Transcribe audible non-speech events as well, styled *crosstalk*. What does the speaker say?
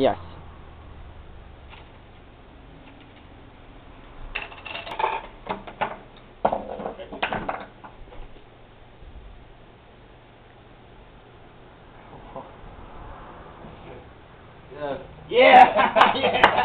Yes. *laughs* Yeah. *laughs* Yeah.